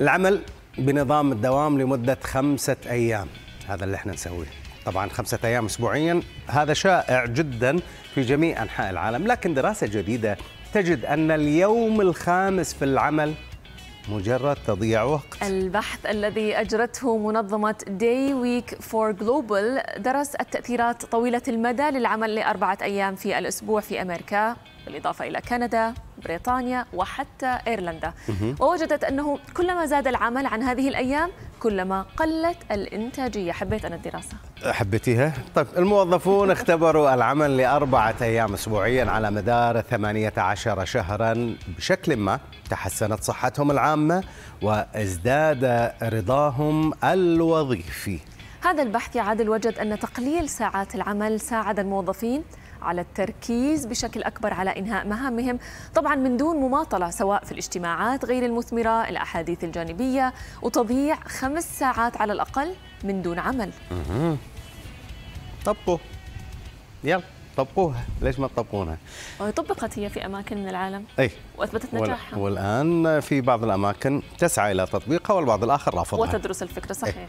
العمل بنظام الدوام لمدة خمسة أيام. هذا اللي إحنا نسويه. طبعا خمسة أيام أسبوعيا. هذا شائع جدا في جميع أنحاء العالم. لكن دراسة جديدة تجد أن اليوم الخامس في العمل مجرد تضييع وقت. البحث الذي أجرته منظمة Day Week for Global درس التأثيرات طويلة المدى للعمل لأربعة أيام في الأسبوع في أمريكا بالإضافة إلى كندا بريطانيا وحتى إيرلندا. ووجدت أنه كلما زاد العمل عن هذه الأيام كلما قلت الإنتاجية. حبيت أنا الدراسة. حبيتيها؟ طيب الموظفون اختبروا العمل لأربعة أيام أسبوعيا على مدار 18 شهرا. بشكل ما تحسنت صحتهم العامة وازداد رضاهم الوظيفي. هذا البحث يا عادل وجد أن تقليل ساعات العمل ساعد الموظفين على التركيز بشكل أكبر على إنهاء مهامهم. طبعا من دون مماطلة سواء في الاجتماعات غير المثمرة الأحاديث الجانبية وتضييع خمس ساعات على الأقل من دون عمل. طبقوا يلا طبقوها ليش ما تطبقونها طبقت هي في أماكن من العالم أي وأثبتت وال- نجاحها. والآن في بعض الأماكن تسعى إلى تطبيقها والبعض الآخر رافضها. وتدرس الفكرة صحيح.